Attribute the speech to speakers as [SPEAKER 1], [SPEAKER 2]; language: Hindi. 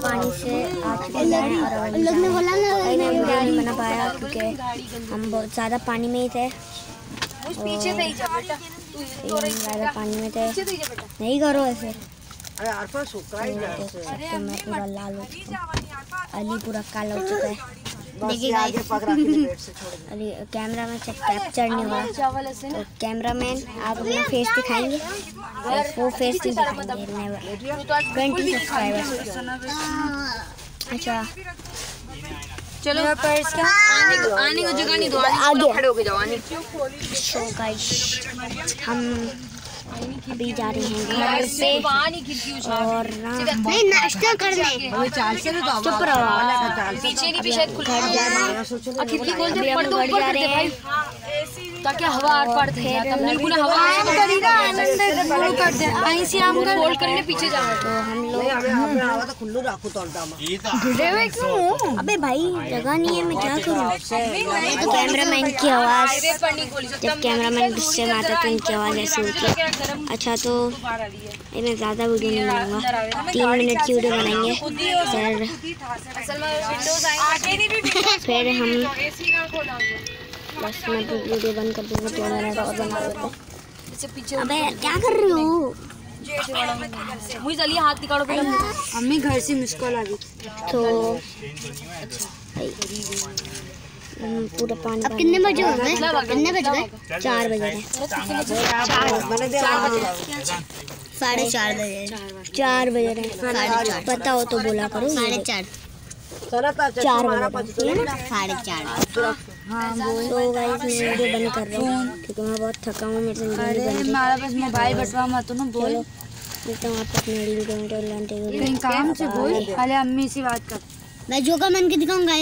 [SPEAKER 1] पानी से आ चुके हैं और नहीं बना पाया क्योंकि हम बहुत ज़्यादा पानी में ही। थे
[SPEAKER 2] तू
[SPEAKER 1] ज़्यादा पानी में थे नहीं करो ऐसे
[SPEAKER 3] हैं
[SPEAKER 1] मैं पूरा लाल हो चुका अली पूरा काला हो चुका है
[SPEAKER 3] आगे पकड़ा
[SPEAKER 1] अली कैमरा में चेक कैप्चर नहीं हो
[SPEAKER 2] ऐसे
[SPEAKER 1] तो कैमरा मैन आप अपना फेस दिखाएँगे? वो फेस नहीं दिखाएँगे नेवर ट्वेंटी सब्सक्राइबर्स अच्छा।
[SPEAKER 2] चलो। पर इसका आने को आने को जगह नहीं दो आगे। खड़े होके जाओ आने
[SPEAKER 1] सो गाइस हम अभी जा रहे हैं घर पे
[SPEAKER 2] खिड़की
[SPEAKER 1] और
[SPEAKER 2] नहीं नाश्ता करने।
[SPEAKER 1] चुप रहो।
[SPEAKER 2] पीछे नहीं पीछे खुल और खिड़की खोल
[SPEAKER 1] अभी
[SPEAKER 2] दे
[SPEAKER 1] हम
[SPEAKER 2] पर्दे
[SPEAKER 1] घर जा
[SPEAKER 2] कर
[SPEAKER 1] रहे
[SPEAKER 2] दे भाई।
[SPEAKER 1] हैं
[SPEAKER 2] ताकि हवा आर पार थे तब बिल्कुल हवा आनंद कर दे। आई से हम कर फोल्ड करने पीछे जा
[SPEAKER 1] तो हम लोग
[SPEAKER 3] हमें हमें आवा तो खुल्लू रखो तो डामा
[SPEAKER 1] अबे भाई जगह नहीं है मैं क्या करूँ? तो कैमरामैन की आवाज़। जब कैमरामैन गुस्से में आता तो इनकी आवाज़ ऐसी होती। है अच्छा तो ये मैं ज़्यादा वीडियो नहीं बनाऊँगा। तीन मिनट की वीडियो बनाएँगे। फिर
[SPEAKER 2] असल में विंडोज़ आएँगे।
[SPEAKER 1] फिर हम बस मैं तो वीडियो बंद कर दूँगा दो मिनट और बना देते हैं
[SPEAKER 2] इससे पीछे
[SPEAKER 1] अबे क्या कर रही हो?
[SPEAKER 2] मुझे चलिए हाथ निकालो पहले।
[SPEAKER 4] अम्मी घर से मुश्किल आ गई।
[SPEAKER 1] तो पूरा पानी अब
[SPEAKER 4] कितने बजे हो गए? कितने बज? गए?
[SPEAKER 1] चार बजे हैं
[SPEAKER 4] साढ़े चार बजे।
[SPEAKER 1] चार बजे। रहे। पता हो तो बोला करो।
[SPEAKER 4] साढ़े चार।
[SPEAKER 1] चार है। ना
[SPEAKER 4] साढ़े चार।
[SPEAKER 1] तो गाइस मैं वीडियो बंद कर रहा हूँ क्योंकि मैं बहुत थका हूँ मेरे रही है।
[SPEAKER 4] हमारा बस मोबाइल बटवा मत ना बोल।
[SPEAKER 1] हूँ आपको अपने वीडियो
[SPEAKER 4] काम से बोल पहले अम्मी से बात कर। मैं जो का मन के दिखाऊँगा